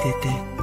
爹爹